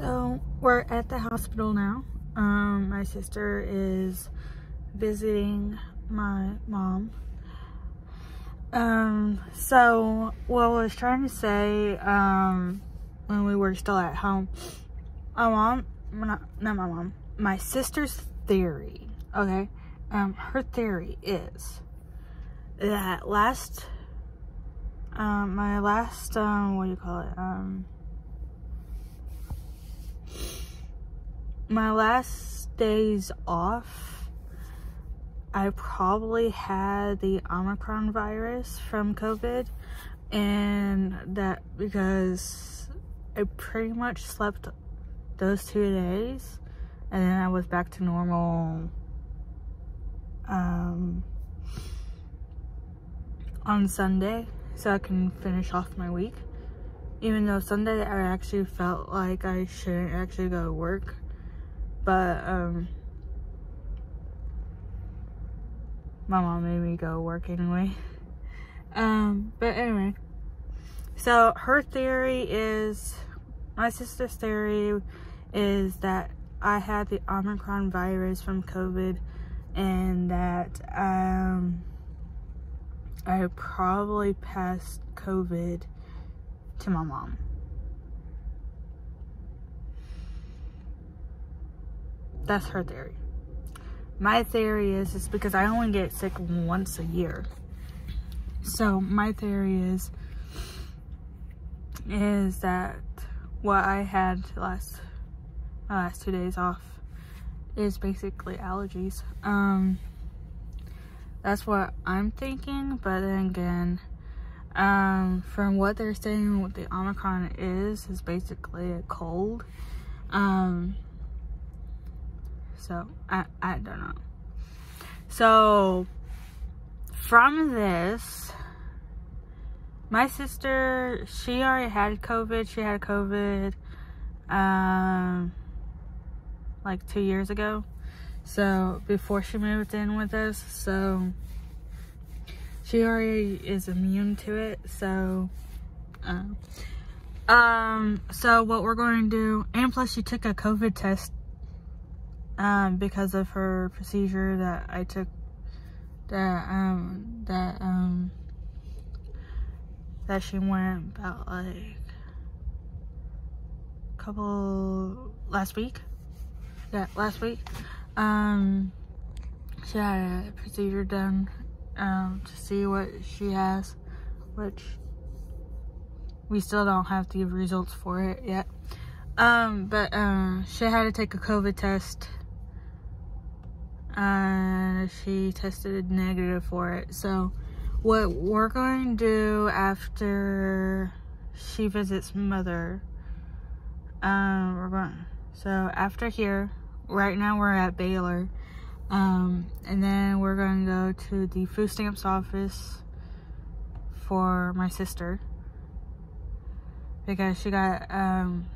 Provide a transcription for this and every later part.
So we're at the hospital now. Um, my sister is visiting my mom. Um, so what I was trying to say, um, when we were still at home, my mom, not, not my mom, my sister's theory, okay? Um, her theory is that last, um, my last, um, what do you call it? Um, my last days off, I probably had the Omicron virus from COVID and that because I pretty much slept those two days and then I was back to normal um, on Sunday so I can finish off my week. Even though Sunday I actually felt like I shouldn't actually go to work but um my mom made me go work anyway um but anyway so her theory is my sister's theory is that I had the Omicron virus from COVID and that um I probably passed COVID to my mom. That's her theory. My theory is is because I only get sick once a year. So my theory is is that what I had last my last two days off is basically allergies. Um that's what I'm thinking, but then again, um, from what they're saying, what the Omicron is, is basically a cold. Um, so I, I don't know. So from this, my sister, she already had COVID. She had COVID um, like two years ago. So before she moved in with us, so she already is immune to it. So, um, um, so what we're going to do, and plus she took a COVID test um, because of her procedure that I took that um that um that she went about like a couple last week? Yeah last week. Um she had a procedure done um to see what she has which we still don't have the results for it yet. Um but uh she had to take a covid test uh, she tested negative for it. So what we're going to do after she visits mother, um, we're going, so after here, right now we're at Baylor, um, and then we're going to go to the food stamps office for my sister because she got um,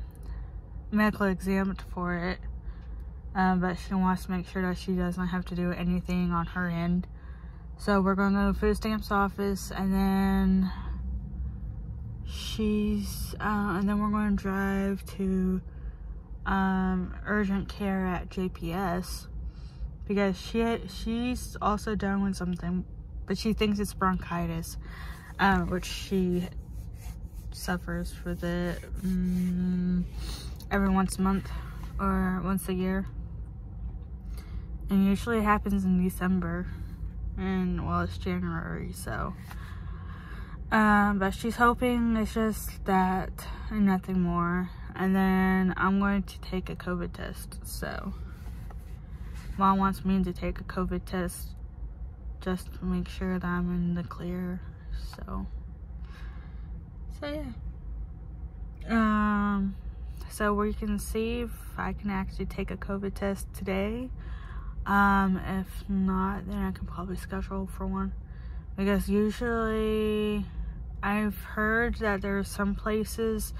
medical exempt for it um, but she wants to make sure that she doesn't have to do anything on her end. So we're going to to food stamps office and then she's, uh, and then we're going to drive to um, urgent care at JPS because she she's also done with something, but she thinks it's bronchitis, um, which she suffers with it um, every once a month or once a year and usually it happens in December. And well it's January so. Um, but she's hoping it's just that and nothing more. And then I'm going to take a COVID test so. Mom wants me to take a COVID test just to make sure that I'm in the clear so. So yeah. Um so we can see if I can actually take a COVID test today um, if not, then I can probably schedule for one. Because usually I've heard that there's some places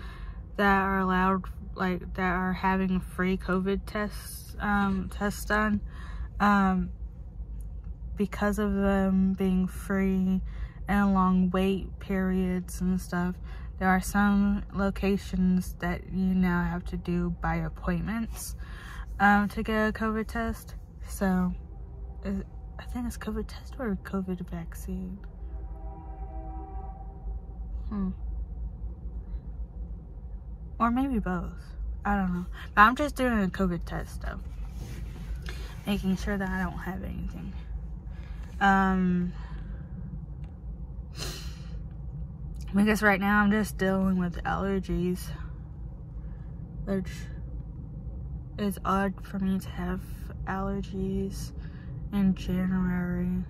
that are allowed, like, that are having free COVID tests, um, tests done. Um, because of them being free and long wait periods and stuff, there are some locations that you now have to do by appointments um, to get a COVID test. So, I think it's COVID test or COVID vaccine. Hmm. Or maybe both. I don't know. But I'm just doing a COVID test though. Making sure that I don't have anything. Um, because right now I'm just dealing with allergies. Which is odd for me to have allergies in January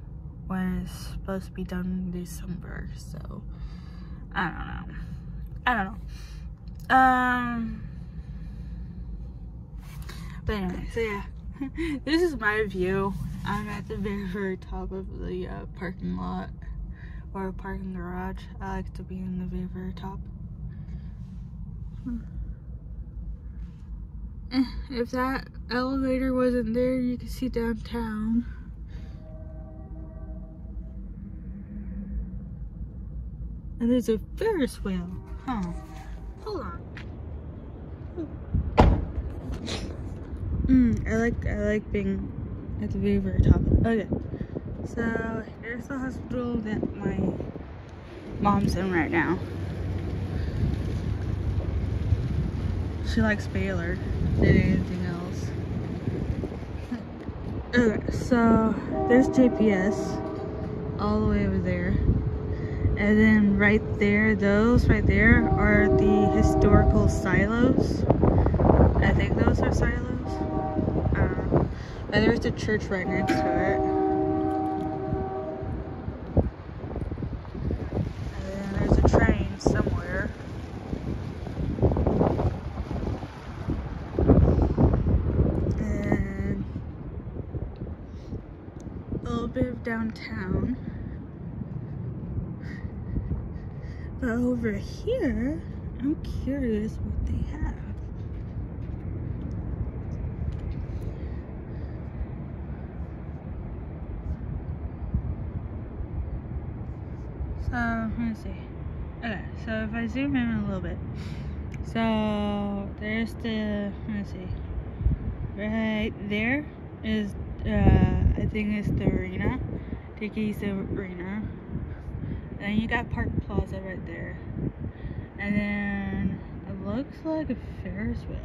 when it's supposed to be done in December. So, I don't know. I don't know. Um, but anyway, so yeah. this is my view. I'm at the very, very top of the uh, parking lot or parking garage. I like to be in the very, very top. Eh, if that elevator wasn't there, you could see downtown. And there's a Ferris wheel. Huh. Hold on. Mm, I like I like being at the very very top. Okay. So here's the hospital that my mom's in right now. She likes Baylor than anything else. Okay, so there's JPS all the way over there. And then right there, those right there are the historical silos. I think those are silos. Um, and there's the church right next to it. And then there's a train somewhere. And a little bit of downtown. But over here, I'm curious what they have. So, let me see. Okay, so if I zoom in a little bit. So, there's the, let me see. Right there is, uh, I is the arena. Dickies Arena. And you got Park Plaza right there. And then it looks like a Ferris wheel.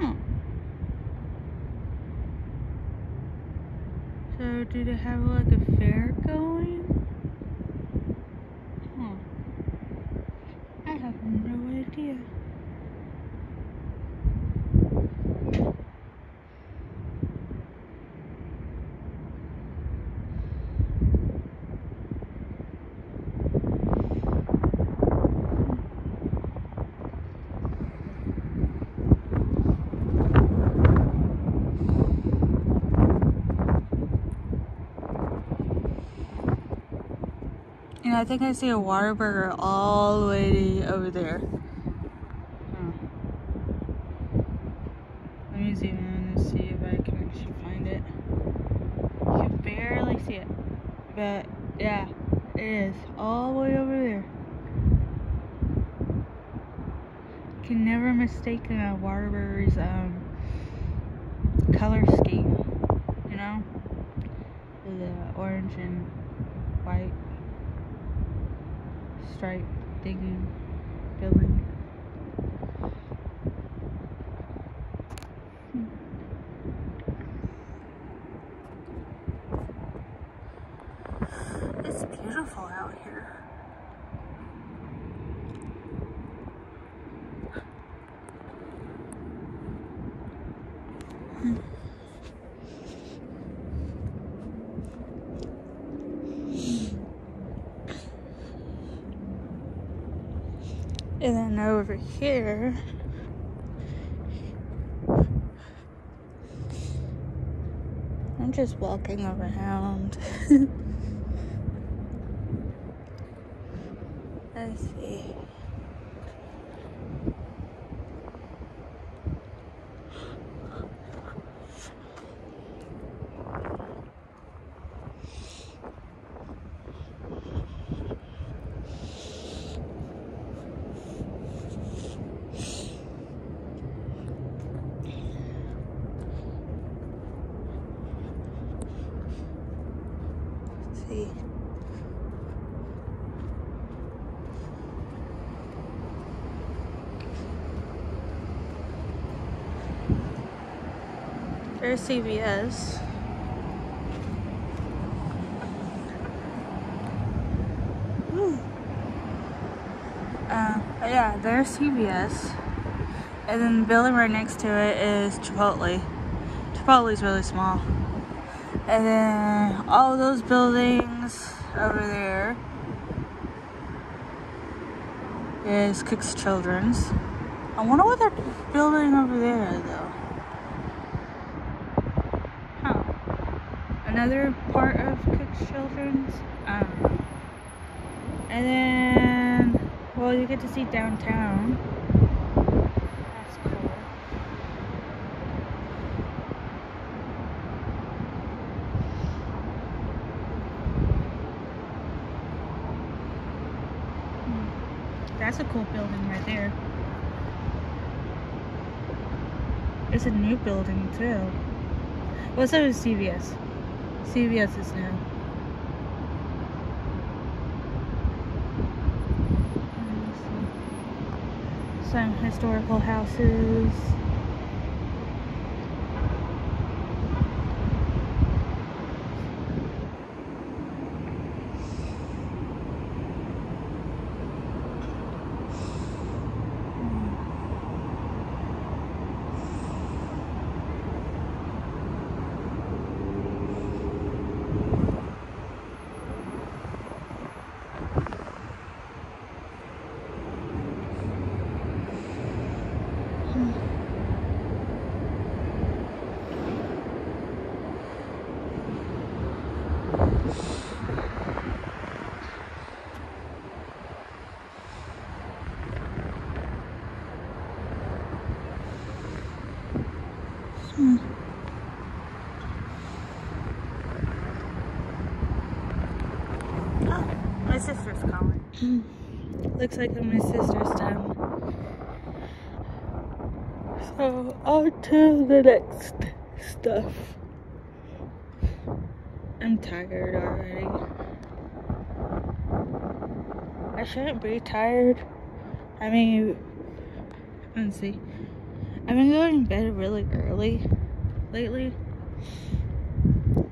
Huh. So do they have like a fair going? Huh. I have no idea. I think I see a Whataburger all the way over there. Huh. Let me zoom in and see if I can actually find it. You can barely see it. But yeah, it is all the way over there. You can never mistake a Whataburger's um, color scheme. You know? The orange and white stripe digging building. It's beautiful out here. And then over here, I'm just walking around. Let's see. There's CVS. Uh, yeah, there's CVS. And then the building right next to it is Chipotle. Chipotle is really small. And then all those buildings over there is Cook's Children's. I wonder what they're building over there though. Huh. Another part of Cook's Children's. Um, and then, well, you get to see downtown. That's cool. Hmm. That's a cool building right there. It's a new building too. Well, so is CVS. CVS is new. Some historical houses. Hmm. Oh, my sister's calling. Looks like my sister's done. So on to the next stuff. I'm tired already. I shouldn't be tired. I mean, let's see. I've been going to bed really early lately.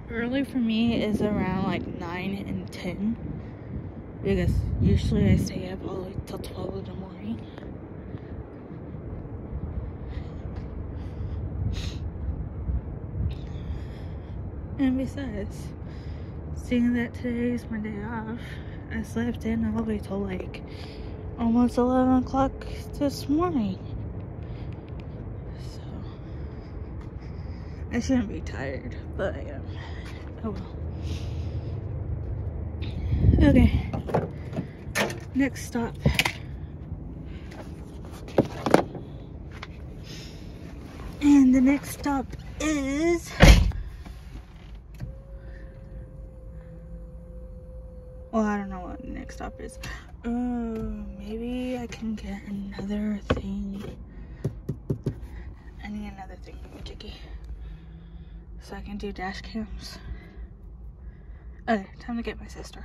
Early for me is around like 9 and 10 because usually I stay up all the way till 12 in the morning. And besides, seeing that today is my day off, I slept in all the way till like almost 11 o'clock this morning. So, I shouldn't be tired, but I am. Oh well. Okay. Next stop. And the next stop is Well, I don't know what next stop is. Uh, maybe I can get another thing. I need another thing Jiggy. So I can do dash cams. Okay, time to get my sister.